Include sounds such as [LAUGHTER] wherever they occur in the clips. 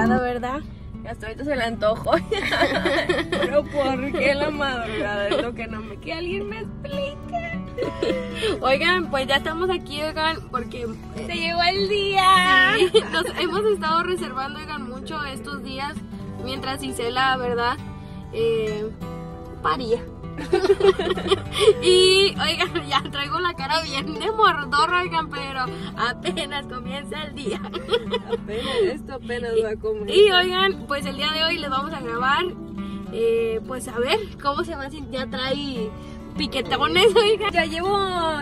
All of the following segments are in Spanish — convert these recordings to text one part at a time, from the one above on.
madrugada, ¿verdad? Hasta ahorita se le antojo. [LAUGHS] Pero ¿por qué la madrugada? Es lo que no me... Que alguien me explique. Oigan, pues ya estamos aquí, oigan, porque... eh, Se llegó el día. Sí, nos hemos estado reservando, oigan, mucho estos días, mientras Isela, ¿verdad? Eh, paría. [LAUGHS] y, oigan, ya traigo la cara bien de mordorra, oigan, pero apenas comienza el día. Apenas, esto apenas va a comer. Y oigan, pues el día de hoy les vamos a grabar, eh, pues a ver cómo se va a sentir. Ya trae piquetones, oigan. Ya llevo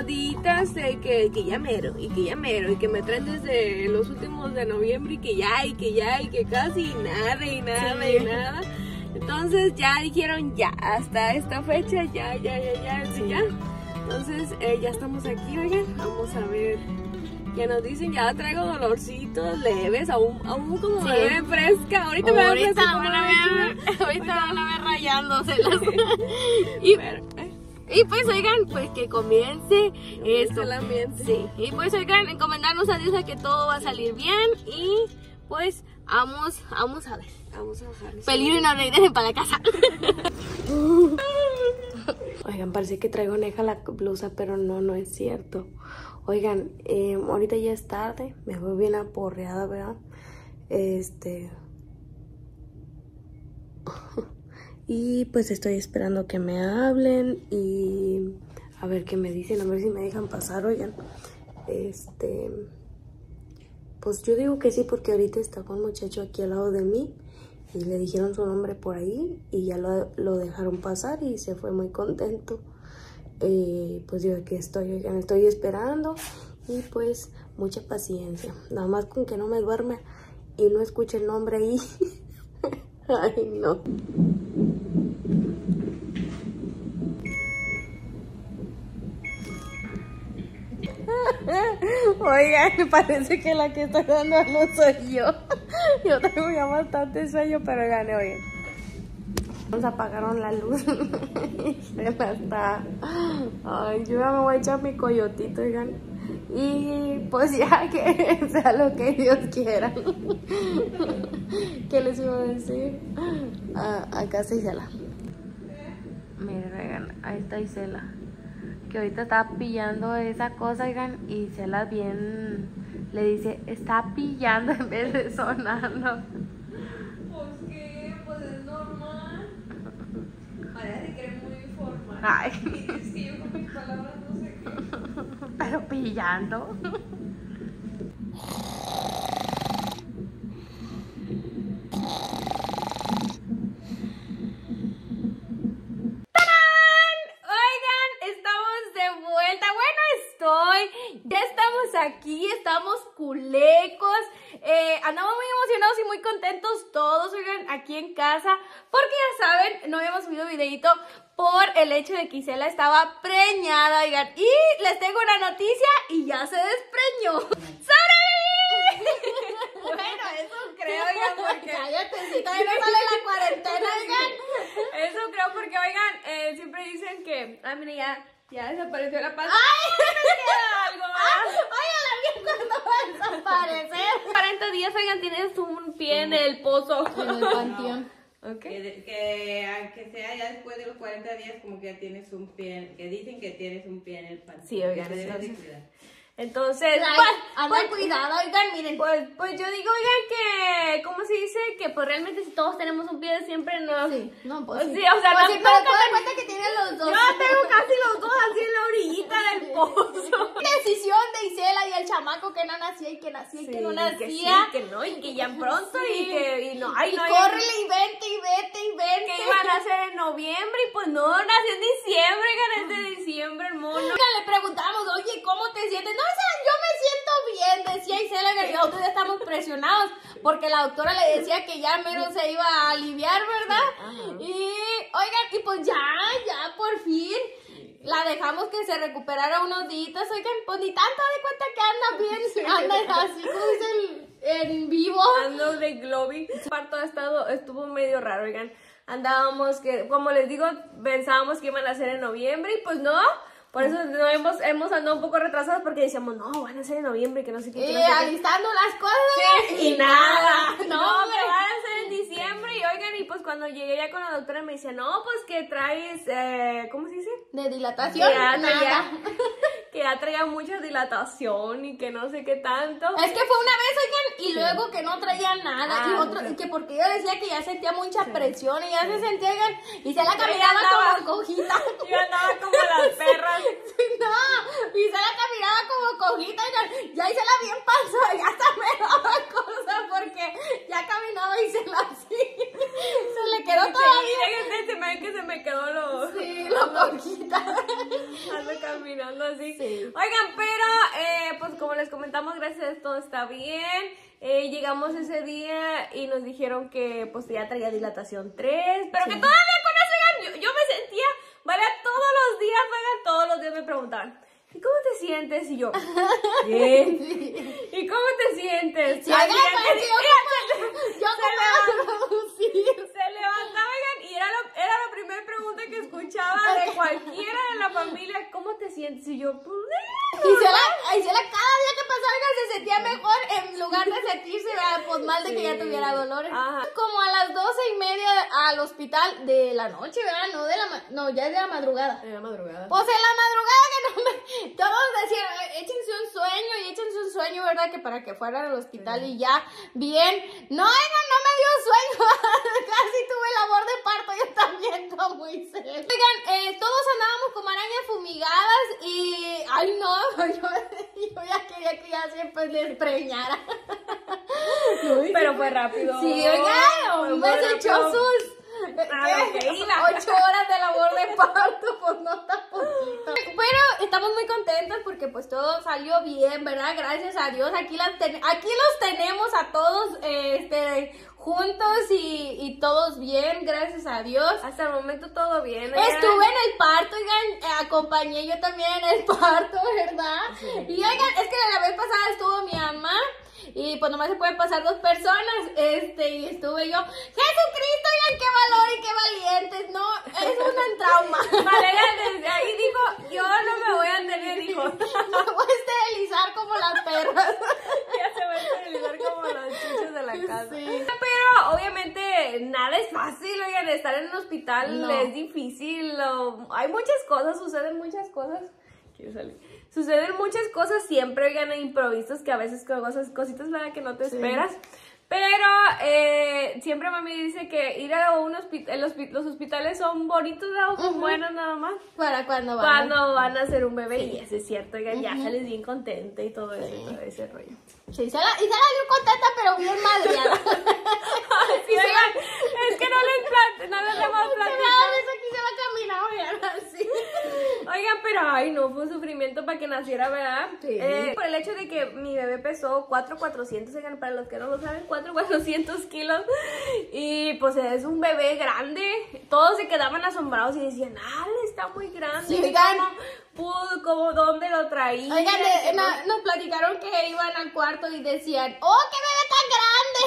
días de que, que ya mero, y que ya mero, y que me traen desde los últimos de noviembre, y que ya, y que ya, y que casi nada, y nada, Sí. y nada. Entonces ya dijeron ya, hasta esta fecha, ya, ya, ya, ya, sí, ya. Entonces eh, ya estamos aquí, oigan, vamos a ver qué nos dicen. Ya traigo dolorcitos leves, aún, aún como Sí. me ven fresca. Ahorita, me ven Ahorita fresca. van a ver, [LAUGHS] ahorita van a ver rayándoselas. [LAUGHS] Y, y, y pues oigan, pues que comience esto. el ambiente. Sí, y pues oigan, encomendarnos a Dios a que todo va a salir bien y pues vamos, vamos a ver. Vamos a bajar. Peligro y no regresen para la casa. [LAUGHS] Oigan, parece que traigo neja la blusa, pero no, no es cierto. Oigan, eh, ahorita ya es tarde, me voy bien aporreada, ¿verdad? Este... [LAUGHS] Y pues estoy esperando que me hablen y a ver qué me dicen, a ver si me dejan pasar, oigan. Este... Pues yo digo que sí porque ahorita estaba un muchacho aquí al lado de mí y le dijeron su nombre por ahí y ya lo, lo dejaron pasar y se fue muy contento. Eh, pues yo aquí estoy, oigan, estoy esperando y pues mucha paciencia. Nada más con que no me duerme y no escuche el nombre ahí. [LAUGHS] Ay, no. [LAUGHS] Oigan, [LAUGHS] parece que la que está dando a luz soy yo. [LAUGHS] Yo tengo ya bastante sueño, pero gané, oigan. Nos apagaron la luz. Se está. Ay, yo ya me voy a echar mi coyotito, oigan. Y pues ya que sea lo que Dios quiera. ¿Qué les iba a decir? Ah, acá está Isela. Miren, oigan, ahí está Isela. Que ahorita está pillando esa cosa, oigan, y Isela bien le dice, está pillando en vez de sonando. Pues que, pues es normal. María se cree muy formal. Ay, [LAUGHS] Es que yo con mis palabras no sé qué. [LAUGHS] pero pillando. Oigan, estamos de vuelta. Bueno, estoy. Ya estamos aquí, estamos culecos. Eh, andamos muy emocionados y muy contentos todos, oigan, aquí en casa. Porque ya saben, no habíamos subido videito por el hecho de que Isela estaba preñada, oigan. Y les tengo una noticia y ya se despreñó. [LAUGHS] ¡Sara! Bueno, eso creo, [LAUGHS] oigan, porque. Cállate, si todavía no sale la cuarentena, oigan. [LAUGHS] Eso creo porque, oigan, eh, siempre dicen que. Ah, mira, ya, ya desapareció la panza. algo más. Oigan, cuando va a desaparecer. 40 días, oigan, tienes un pie en el pozo. En el panteón. Ok. Que, aunque sea ya después de los 40 días, como que ya tienes un pie, que dicen que tienes un pie en el pantalón. Sí, oigan, Entonces- Ay, pues, pues, cuidado, oigan, miren. pues, pues yo digo, oigan, que, ¿cómo se dice? Que pues realmente si todos tenemos un pie siempre, no. Sí, no, pues sí. sí, o sea, Pues sí, pero tú cuenta que tienen los dos. Yo tengo casi los dos así en la orillita del [LAUGHS] pozo. Decisión de Isela y el chamaco que no nacía y que nacía y que no nacía. que sí, que no, y que ya [LAUGHS] pronto, y que, y no, ay, y no, córrele y vente y vete y vente. que iban a hacer en noviembre, y pues no, nació en diciembre, es de diciembre el mono. Le preguntamos, oye, ¿cómo te sientes? No, Isela, yo me siento bien, decía Isela, y nosotros ya estamos presionados porque la doctora le decía que ya menos se iba a aliviar, ¿verdad? Y, oigan, y pues ya, ya, por fin. La dejamos que se recuperara unos días, oigan, pues ni tanto de cuenta que anda bien, anda así como dicen en vivo. Ando de Globy. El parto ha estado, estuvo medio raro, oigan. Andábamos que, como les digo, pensábamos que iban a ser en noviembre y pues no. Por eso no hemos, hemos andado un poco retrasados porque decíamos, no, van a ser en noviembre, que no sé qué. Y no sé alistando qué. las cosas. Y, nada. [LAUGHS] No, no van a ser en diciembre. Y oigan, y pues cuando llegué ya con la doctora me decía, no, pues que traes, eh, ¿cómo se dice? De dilatación. Nada. Ya. [LAUGHS] que ya traía mucha dilatación y que no sé qué tanto. Es que fue una vez, oigan, y luego que no traía nada. y Ah, otro, y que porque yo decía que ya sentía mucha presión y ya se sentía, oigan, y se la caminaba andaba. como cojita. [LAUGHS] Yo andaba como las perras. no, y se la caminaba como cojita, oigan, ya hice la bien pasó, ya hasta me daba cosa porque ya caminaba y se la [LAUGHS] así. Se le quedó todavía. Sí, se me que se me quedó lo, Sí, [LAUGHS] lo cojita. Ando caminando así. Sí. Oigan, pero eh, pues como les comentamos, gracias a todo está bien. Eh, llegamos ese día y nos dijeron que pues ya traía dilatación 3, pero que todavía con eso, yo, yo me sentía, vale, todos los días, todos los días me preguntaban, ¿y cómo te sientes? Y yo, [LAUGHS] bien. [LAUGHS] ¿Y cómo te sientes? Sí, que- [LAUGHS] yo yo producir. se levantaba y era, era la primera pregunta que escuchaba de cualquiera familia, ¿cómo te sientes? Y yo, pues, eh, la, y se la cada día que pasaba se sentía mejor en lugar de sentirse pues mal de que ya tuviera dolores. Ajá. Como a las doce y media al hospital de la noche, ¿verdad? No de la ma- no, ya es de la madrugada. Era madrugada. Pues en la madrugada que no me, todos decían, "Eh, échense un sueño y échense un sueño, ¿verdad? Que para que fueran al hospital y ya, bien. No, oigan, no me dio sueño, [LAUGHS] casi tuve labor de parto, yo muy serio. Oigan, eh, todos andábamos como arañas fumigadas y, ay no, [LAUGHS] yo, yo ya quería que ya siempre les preñara. Pero fue rápido. Sí, oigan, un mes echó sus ocho horas de labor de parto, pues no está poquito. Pero estamos muy contentos porque pues todo salió bien, ¿verdad? Gracias a Dios. Aquí, las ten- aquí los tenemos a todos este, juntos y, y todos bien, gracias a Dios. Hasta el momento todo bien. oigan. Estuve en el parto, oigan, eh, acompañé yo también en el [LAUGHS] parto, ¿verdad? Y oigan, es que la vez pasada estuvo mi mamá y pues nomás se pueden pasar dos personas, este, y estuve yo, Jesucristo, oigan, qué valor y qué valientes, no, es un [LAUGHS] trauma. Valeria desde ahí dijo, yo no me voy a tener hijos. Me voy a esterilizar como las perras. ya se va a esterilizar como los chuchos de la casa. Sí. Pero obviamente nada es fácil, oigan, estar No. es difícil. o- hay muchas cosas, suceden muchas cosas. Quiero salir. Suceden muchas cosas siempre, oigan, improvisos que a veces cosas, cositas ¿verdad? que no te esperas. Pero eh, siempre mami dice que ir a un hospital, los hospitales son bonitos, ¿verdad? son buenos nada más. Para cuando van. Cuando van a ser un bebé, y eso es cierto, oigan, ya sales bien contenta y todo eso, y todo ese rollo. Sí, se la, y la dio contenta, pero bien madreada. [LAUGHS] Sí, oigan, es que no les, no les hemos platicado. eso aquí se va caminando, oigan, así. Oigan, pero ay, no, fue un sufrimiento para que naciera, ¿verdad? Sí. Eh, por el hecho de que mi bebé pesó 4,400, oigan, para los que no lo saben, 4,400 kilos. Y pues es un bebé grande. Todos se quedaban asombrados y decían, ah, está muy grande. Sí, oigan. ¿Cómo pudo? ¿Cómo? ¿Dónde lo traía? Oigan, Que de- no- na- nos platicaron que iban al cuarto y decían, ¡Oh, qué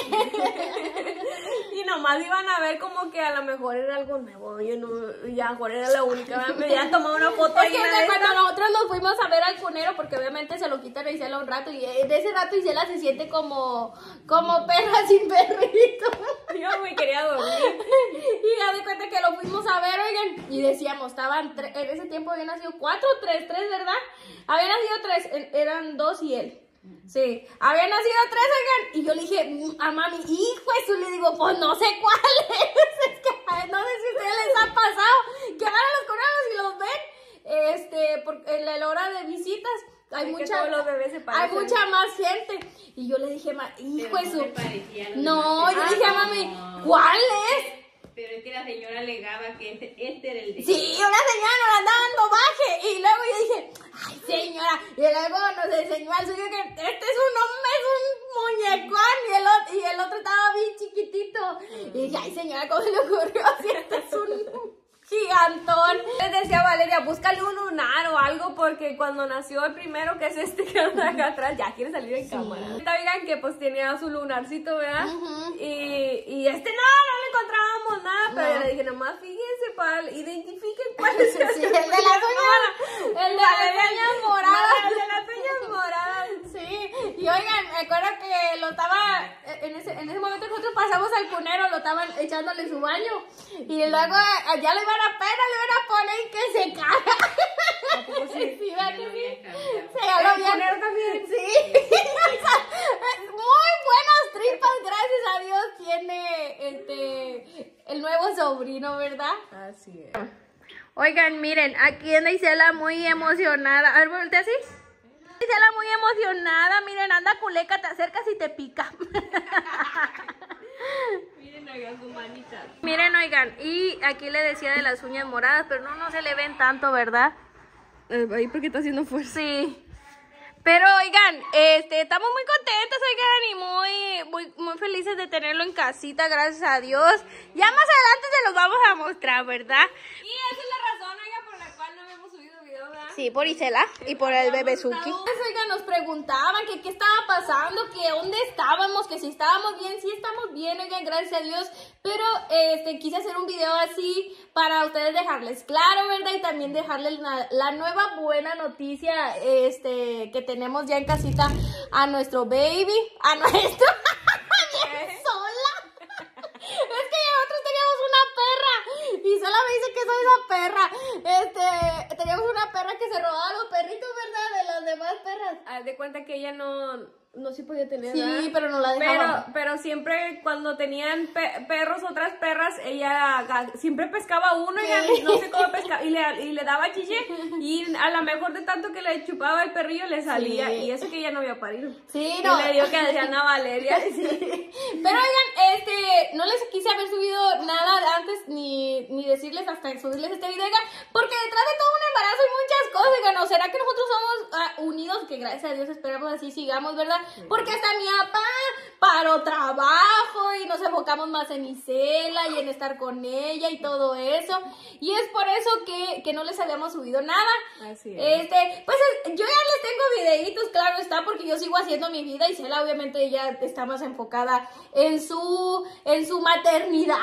bebé tan grande! [LAUGHS] Y nomás iban a ver como que a lo mejor era algo nuevo. Yo no, ya, mejor era la única. Me habían tomado una foto Es ahí que de cuando nosotros nos fuimos a ver al cunero, porque obviamente se lo quitan a Isela un rato, y en ese rato Isela se siente como, como perra [LAUGHS] sin perrito. Yo me quería dormir. [LAUGHS] y ya de cuenta que lo fuimos a ver, oigan, y decíamos, estaban, en ese tiempo habían nacido cuatro, tres, tres, ¿verdad? Habían nacido tres, eran dos y él. Sí, habían nacido tres, oigan, y yo le dije mm, a mami, hijo eso, le digo, pues no sé cuál es, [LAUGHS] es que no sé si a ustedes les ha pasado, que van a los conejos y los ven, este, por, en la hora de visitas, hay Es mucha, todos los bebés se hay parecen. mucha más gente, y yo le dije, hijo eso, no, yo dije a Ah, mami. ¿cuál es? Pero es que la señora alegaba que este, este era el de Sí, una señora nos andaba dando baje. Y luego yo dije, ay señora. Y luego nos enseñó al suyo que este es un hombre, es un muñecón. Y el, otro, y el otro estaba bien chiquitito. Y dije, ay señora, ¿cómo se le ocurrió si este es un gigantón? Les decía Valeria, búscale un lunar o algo porque cuando nació el primero, que es este que anda acá atrás, ya quiere salir en cámara. Oigan que pues tenía su lunarcito, ¿verdad? y, y este no, no le encontrábamos nada, pero No. yo le dije, nomás fíjense, pal, identifiquen [LAUGHS] cuál es Sí, el de las uñas, el de las moradas. El de las uñas moradas, Sí, y oigan, me acuerdo que lo estaba, en ese, en ese momento nosotros pasamos al cunero, lo estaban echándole su baño, y luego allá le iban a pena, le iban a poner que se caga. sí? [LAUGHS] Sí, ya lo ¿El habían- cunero también? Sí. [LAUGHS] Muy buenas tripas, gracias a Dios tiene este el nuevo sobrino, ¿verdad? Así es. Oigan, miren, aquí anda Isela muy emocionada. A ver, voltea así. Isela muy emocionada, miren, anda culeca, te acercas y te pica. [LAUGHS] Miren, oigan su manita. miren, oigan, y aquí le decía de las uñas moradas, pero no, no se le ven tanto, ¿verdad? Eh, Ahí porque está haciendo fuerza. Sí. Pero oigan, este, estamos muy contentas, oigan, y muy, muy, muy felices de tenerlo en casita, gracias a Dios. Ya más adelante se los vamos a mostrar, ¿verdad? Y esa es la razón, oiga, por la cual no hemos subido video, ¿verdad? Sí, por Isela y por el bebé Suki. Oigan, nos preguntaban que qué estaba pasando, que dónde estábamos, que si estábamos bien, sí estamos bien, oigan, gracias a Dios. Pero este quise hacer un video así para ustedes dejarles claro, ¿verdad? Y también dejarles la, la nueva buena noticia este que tenemos ya en casita a nuestro baby, a nuestro [LAUGHS] sola. Es que nosotros teníamos una perra y sola me dice que soy esa perra. Este, teníamos una perra que se robaba los perritos, ¿verdad? De las demás perras. Haz de cuenta que ella no, no se podía tener, Sí, ¿verdad? pero no la Pero, dejaban. pero siempre cuando tenían pe- perros, otras perras, ella siempre pescaba uno y Sí. no sé cómo pescaba y le, y le daba chiche y a lo mejor de tanto que le chupaba el perrillo le salía Sí. y eso que ella no había parido. Sí, Y no. le dio que decía Ana Valeria. [LAUGHS] Pero oigan, este, no les quise haber subido nada antes ni, ni decirles hasta subirles este video, oigan, porque detrás de todo un embarazo hay muchas cosas, oigan, ¿no? ¿será que nosotros somos ah, unidos? Que gracias a Dios esperamos así sigamos, ¿verdad? Porque hasta mi papá paró trabajo y nos enfocamos más en Isela y en estar con ella y todo eso. Y es por eso que, que no les habíamos subido nada. Así es. Este, pues eh, yo ya les tengo claro está, porque yo sigo haciendo mi vida y Cela obviamente ella está más enfocada en su, en su maternidad.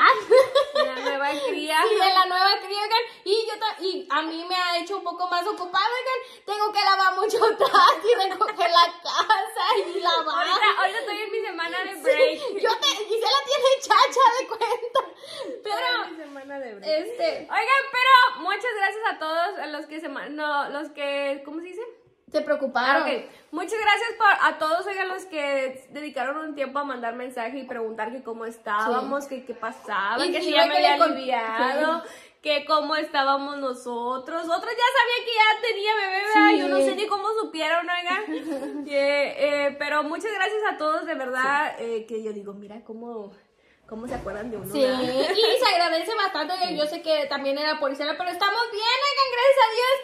La nueva [LAUGHS] cría. Y en la nueva cría, oigan, y yo y a mí me ha hecho un poco más ocupada, oigan, tengo que lavar mucho [LAUGHS] traste y recoger la casa y lavar. Ahorita, ahorita estoy en mi semana de break. Yo te, Gisela tiene chacha de cuenta. Mi Pero, semana de break. este, Oigan, pero muchas gracias a todos a los que se no, los que ¿cómo se dice? Te preocuparon. Ah, ok. Muchas gracias por, a todos oigan, los que dedicaron un tiempo a mandar mensaje y preguntar que cómo estábamos, que qué pasaba, Y que sí, si ya me había aliviado, que cómo estábamos nosotros. Otros ya sabían que ya tenía bebé, ¿verdad? Sí. Yo no sé ni cómo supieron, oigan. [LAUGHS] Eh, eh, pero muchas gracias a todos, de verdad, eh, que yo digo, mira cómo, cómo se acuerdan de uno. Sí, ¿verdad? y se agradece bastante. oigan, Yo sé que también era por Isela, pero estamos bien, oigan, gracias a Dios.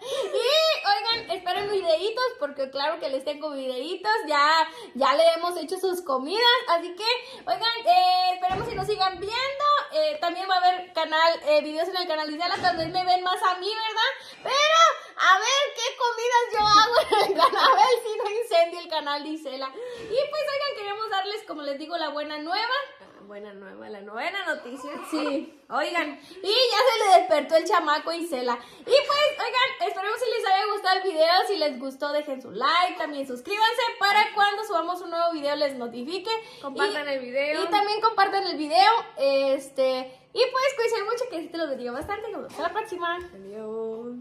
Y, y, oigan, esperen videitos, porque claro que les tengo videitos. Ya, ya le hemos hecho sus comidas. Así que, oigan, eh, esperemos que nos sigan viendo. Eh, también va a haber canal, eh, videos en el canal de Isela, vez me ven más a mí, ¿verdad? Pero, a ver qué comidas yo hago en el canal, a ver si no incendio el canal de Isela. Y pues, oigan, queremos darles, como les digo, la buena nueva. Buena nueva, la novena noticia. Sí. Oigan, Y ya se le despertó el chamaco y Isela. Y pues, oigan, esperemos si les haya gustado el video. Si les gustó, dejen su like. También suscríbanse para cuando subamos un nuevo video les notifique. Compartan Y- el video. Y también compartan el video. Este. Y pues, cuídense mucho, que sí te lo bendiga bastante. Nos vemos hasta la próxima. adiós.